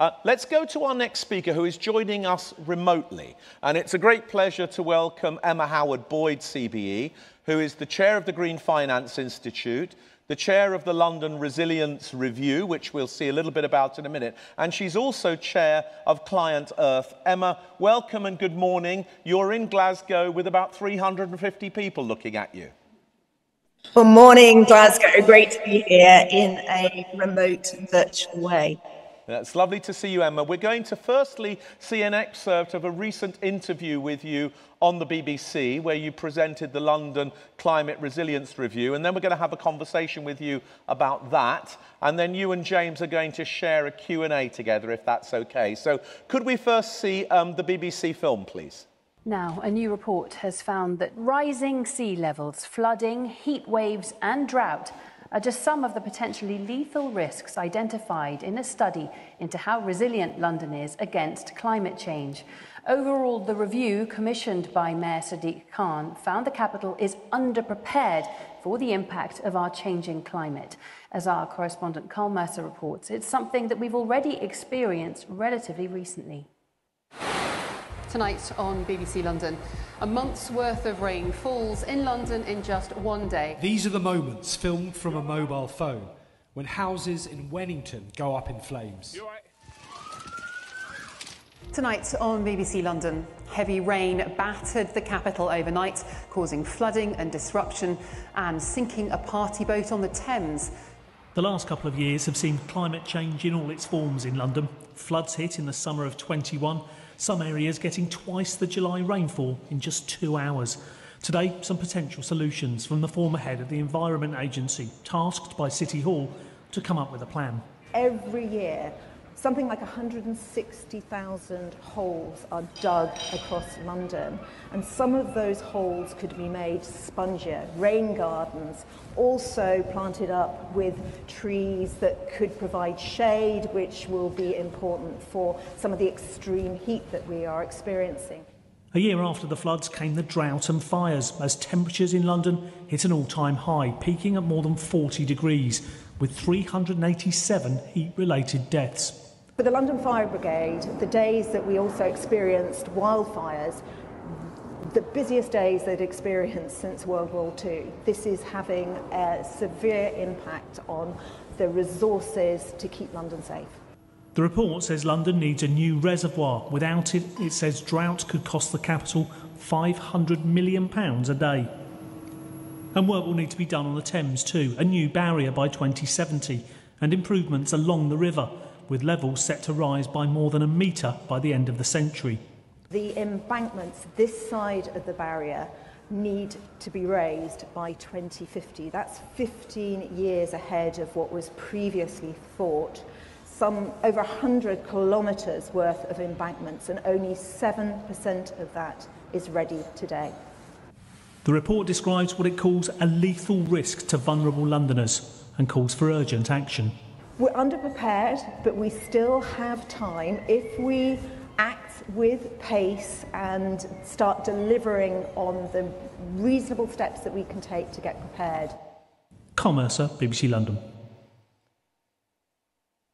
Uh, let's go to our next speaker who is joining us remotely. And it's a great pleasure to welcome Emma Howard Boyd, CBE, who is the chair of the Green Finance Institute, the chair of the London Resilience Review, which we'll see a little bit about in a minute, and she's also chair of ClientEarth. Emma, welcome and good morning. You're in Glasgow with about 350 people looking at you. Good morning, Glasgow. Great to be here in a remote virtual way. It's lovely to see you, Emma. We're going to firstly see an excerpt of a recent interview with you on the BBC where you presented the London Climate Resilience Review. And then we're going to have a conversation with you about that. And then you and James are going to share a Q&A together, if that's okay. So could we first see um, the BBC film, please? Now, a new report has found that rising sea levels, flooding, heat waves and drought are just some of the potentially lethal risks identified in a study into how resilient London is against climate change. Overall, the review commissioned by Mayor Sadiq Khan found the capital is underprepared for the impact of our changing climate. As our correspondent Karl Mercer reports, it's something that we've already experienced relatively recently. Tonight on BBC London, a month's worth of rain falls in London in just one day. These are the moments filmed from a mobile phone when houses in Wennington go up in flames. Tonight on BBC London, heavy rain battered the capital overnight, causing flooding and disruption and sinking a party boat on the Thames. The last couple of years have seen climate change in all its forms in London. Floods hit in the summer of 21 some areas getting twice the July rainfall in just two hours. Today, some potential solutions from the former head of the Environment Agency, tasked by City Hall to come up with a plan. Every year, Something like 160,000 holes are dug across London, and some of those holes could be made spongier, rain gardens, also planted up with trees that could provide shade, which will be important for some of the extreme heat that we are experiencing. A year after the floods came the drought and fires as temperatures in London hit an all time high, peaking at more than 40 degrees, with 387 heat related deaths. For the London Fire Brigade, the days that we also experienced wildfires, the busiest days they'd experienced since World War II. This is having a severe impact on the resources to keep London safe. The report says London needs a new reservoir. Without it, it says drought could cost the capital £500 million a day. And work will need to be done on the Thames too, a new barrier by 2070, and improvements along the river with levels set to rise by more than a metre by the end of the century. The embankments this side of the barrier need to be raised by 2050. That's 15 years ahead of what was previously thought. Some over 100 kilometres worth of embankments, and only 7% of that is ready today. The report describes what it calls a lethal risk to vulnerable Londoners and calls for urgent action. We're underprepared, but we still have time if we act with pace and start delivering on the reasonable steps that we can take to get prepared. Karl Mercer, BBC London.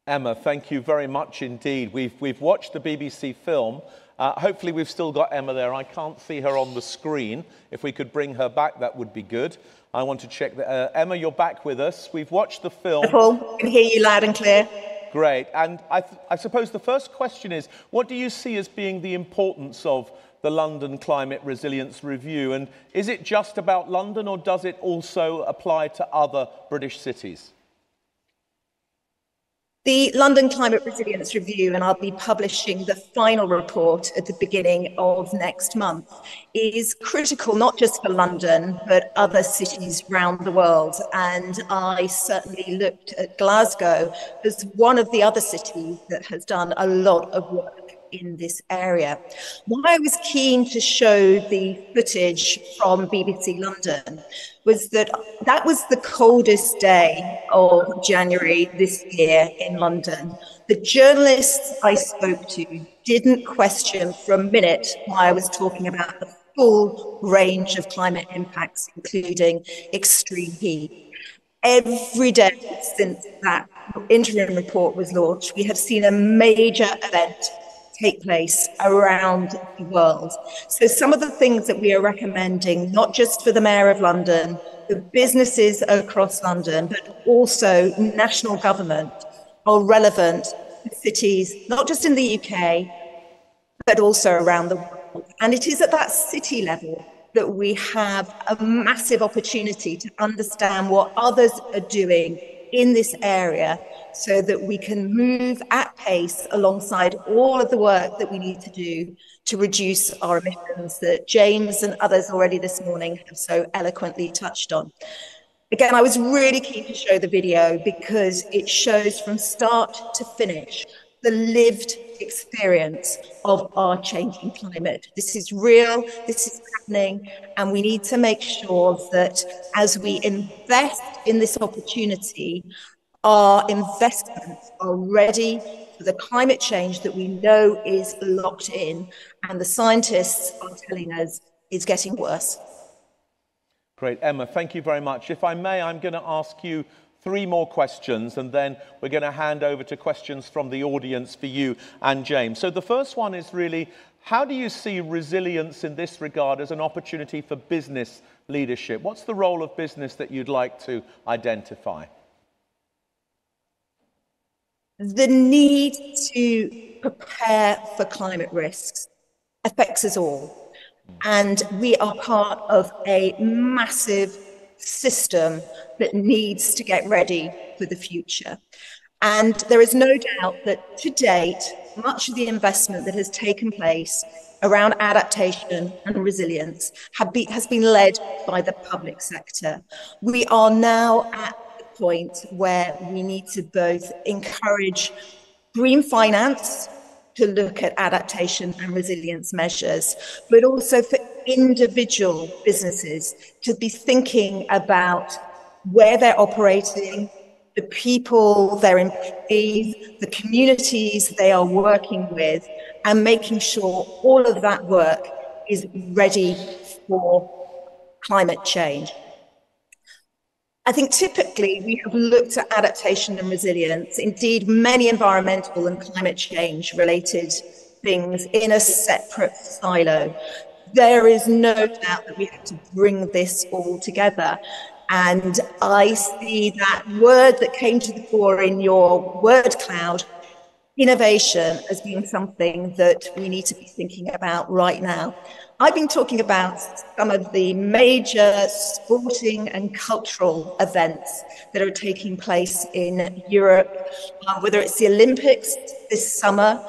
Emma, thank you very much indeed. We've, we've watched the BBC film. Uh, hopefully, we've still got Emma there. I can't see her on the screen. If we could bring her back, that would be good. I want to check that. Uh, Emma, you're back with us. We've watched the film. Paul, I can hear you loud and clear. Great. And I, I suppose the first question is what do you see as being the importance of the London Climate Resilience Review? And is it just about London or does it also apply to other British cities? The London Climate Resilience Review, and I'll be publishing the final report at the beginning of next month, is critical not just for London, but other cities around the world. And I certainly looked at Glasgow as one of the other cities that has done a lot of work in this area. Why I was keen to show the footage from BBC London was that that was the coldest day of January this year in London. The journalists I spoke to didn't question for a minute why I was talking about the full range of climate impacts, including extreme heat. Every day since that interim report was launched, we have seen a major event take place around the world. So, some of the things that we are recommending, not just for the Mayor of London, the businesses across London, but also national government, are relevant to cities, not just in the UK, but also around the world. And it is at that city level that we have a massive opportunity to understand what others are doing in this area so that we can move at pace alongside all of the work that we need to do to reduce our emissions that James and others already this morning have so eloquently touched on. Again, I was really keen to show the video because it shows from start to finish the lived experience of our changing climate. This is real, this is happening, and we need to make sure that as we invest in this opportunity, our investments are ready for the climate change that we know is locked in, and the scientists are telling us is getting worse. Great. Emma, thank you very much. If I may, I'm going to ask you three more questions, and then we're going to hand over to questions from the audience for you and James. So the first one is really how do you see resilience in this regard as an opportunity for business leadership? What's the role of business that you'd like to identify? The need to prepare for climate risks affects us all. And we are part of a massive system that needs to get ready for the future. And there is no doubt that to date, much of the investment that has taken place around adaptation and resilience be, has been led by the public sector. We are now at point where we need to both encourage green finance to look at adaptation and resilience measures, but also for individual businesses to be thinking about where they're operating, the people, their employees, the communities they are working with, and making sure all of that work is ready for climate change. I think typically we have looked at adaptation and resilience, indeed, many environmental and climate change related things in a separate silo. There is no doubt that we have to bring this all together. And I see that word that came to the fore in your word cloud, innovation, as being something that we need to be thinking about right now. I've been talking about some of the major sporting and cultural events that are taking place in Europe, uh, whether it's the Olympics this summer.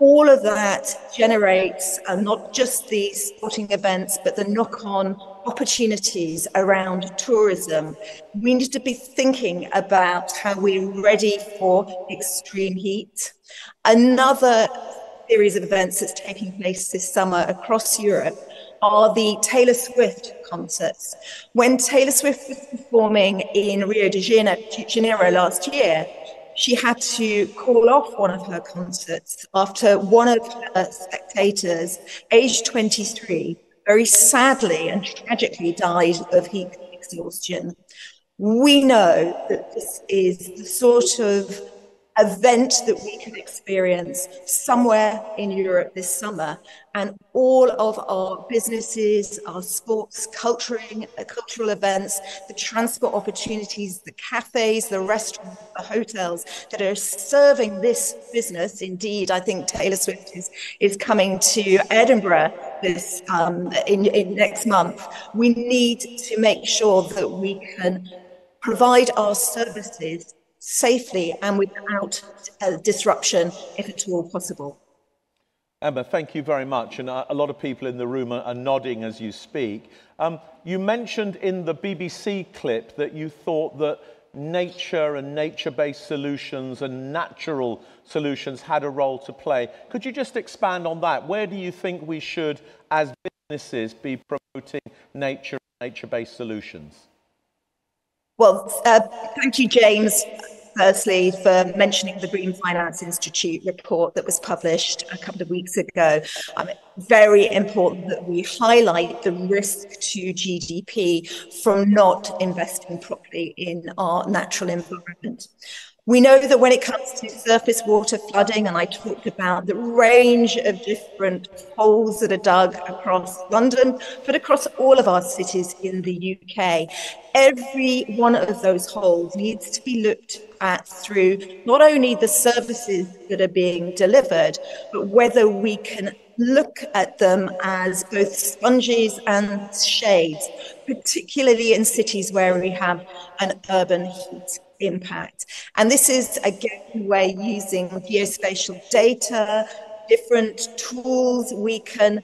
All of that generates uh, not just the sporting events, but the knock on opportunities around tourism. We need to be thinking about how we're ready for extreme heat. Another series of events that's taking place this summer across Europe are the Taylor Swift concerts. When Taylor Swift was performing in Rio de Janeiro last year, she had to call off one of her concerts after one of her spectators, aged 23, very sadly and tragically died of heat exhaustion. We know that this is the sort of event that we can experience somewhere in Europe this summer. And all of our businesses, our sports, culturing, uh, cultural events, the transport opportunities, the cafes, the restaurants, the hotels that are serving this business. Indeed, I think Taylor Swift is, is coming to Edinburgh this um, in, in next month. We need to make sure that we can provide our services safely and without uh, disruption, if at all possible. Emma, thank you very much. And uh, a lot of people in the room are, are nodding as you speak. Um, you mentioned in the BBC clip that you thought that nature and nature based solutions and natural solutions had a role to play. Could you just expand on that? Where do you think we should, as businesses, be promoting nature and nature based solutions? Well, uh, thank you, James firstly, for mentioning the Green Finance Institute report that was published a couple of weeks ago. Um, very important that we highlight the risk to GDP from not investing properly in our natural environment. We know that when it comes to surface water flooding, and I talked about the range of different holes that are dug across London, but across all of our cities in the UK, every one of those holes needs to be looked at through not only the services that are being delivered, but whether we can look at them as both sponges and shades, particularly in cities where we have an urban heat impact. And this is again where using geospatial data, different tools, we can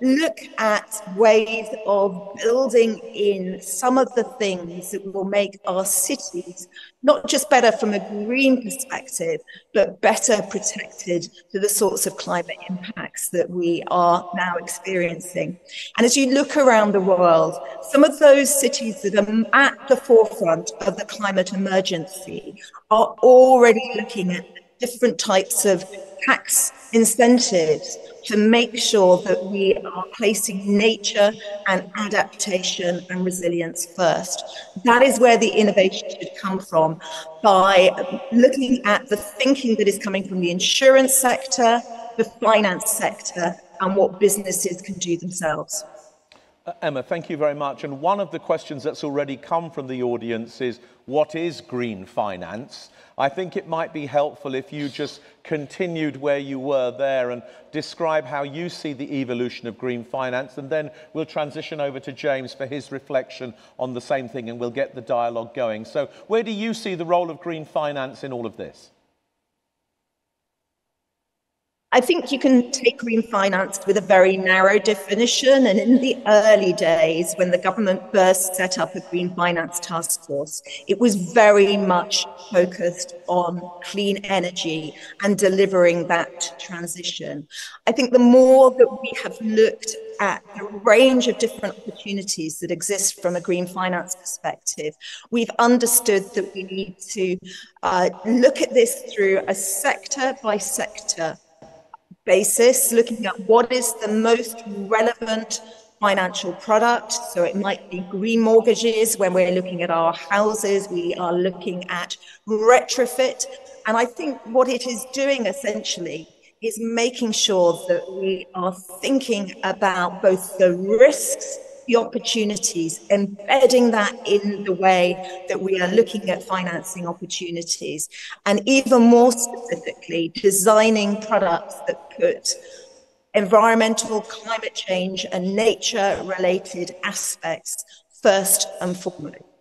look at ways of building in some of the things that will make our cities not just better from a green perspective, but better protected to the sorts of climate impacts that we are now experiencing. And as you look around the world, some of those cities that are at the forefront of the climate emergency are already looking at different types of tax incentives to make sure that we are placing nature and adaptation and resilience first. That is where the innovation should come from by looking at the thinking that is coming from the insurance sector, the finance sector, and what businesses can do themselves. Uh, Emma, thank you very much. And one of the questions that's already come from the audience is what is green finance? I think it might be helpful if you just continued where you were there and describe how you see the evolution of green finance. And then we'll transition over to James for his reflection on the same thing and we'll get the dialogue going. So, where do you see the role of green finance in all of this? I think you can take green finance with a very narrow definition. And in the early days, when the government first set up a green finance task force, it was very much focused on clean energy and delivering that transition. I think the more that we have looked at the range of different opportunities that exist from a green finance perspective, we've understood that we need to uh, look at this through a sector by sector basis, looking at what is the most relevant financial product. So it might be green mortgages when we're looking at our houses, we are looking at retrofit. And I think what it is doing essentially is making sure that we are thinking about both the risks the opportunities, embedding that in the way that we are looking at financing opportunities, and even more specifically, designing products that put environmental, climate change, and nature related aspects first and foremost.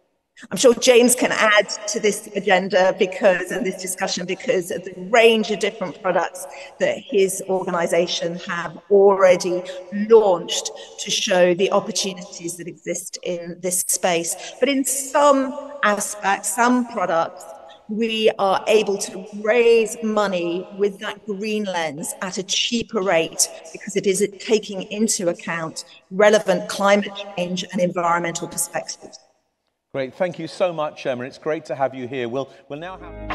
I'm sure James can add to this agenda because and this discussion because of the range of different products that his organization have already launched to show the opportunities that exist in this space. But in some aspects, some products, we are able to raise money with that green lens at a cheaper rate because it is taking into account relevant climate change and environmental perspectives. Great. Thank you so much, Emma. It's great to have you here. We'll, we'll now have...